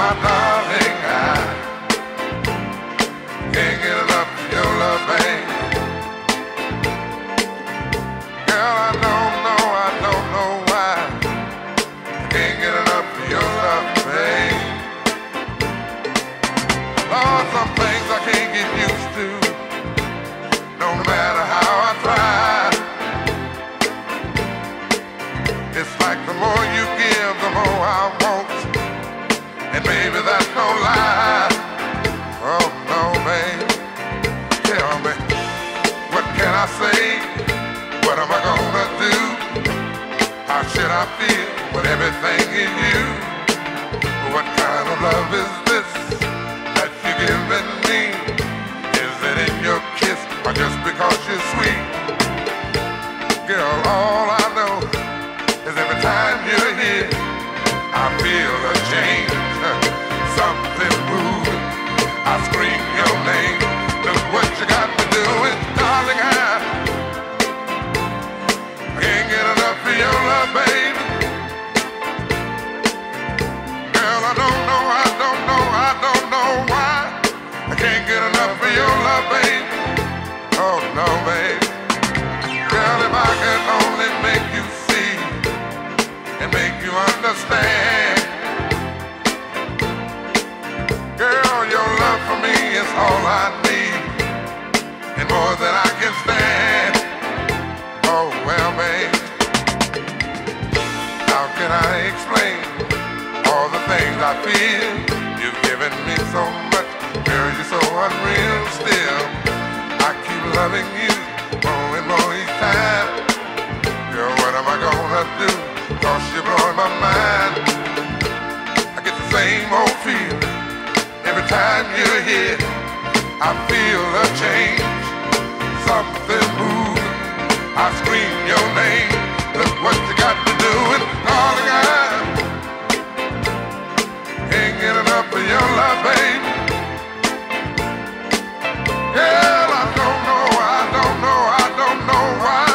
my darling, I can't get enough of your love. Girl, I don't know, I don't know why. I can't get enough of your babe. Lord, some things I can't get Baby, that's no lie. Oh no, babe. Tell me, what can I say? What am I gonna do? How should I feel everything in you? What kind of love is understand. Girl, your love for me is all I need and more than I can stand. Oh, well, babe, how can I explain all the things I feel? You've given me so much, girl, you're so unreal still. I keep loving you more and more each time. Girl, what am I gonna do? Cause you're blowing my mind. Same old feeling every time you're here. I feel a change, something moving. I scream your name. Look what you got to do and darling, I can't get enough of your love, baby. Girl, I don't know, I don't know, I don't know why.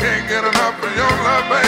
Can't get enough of your love, baby.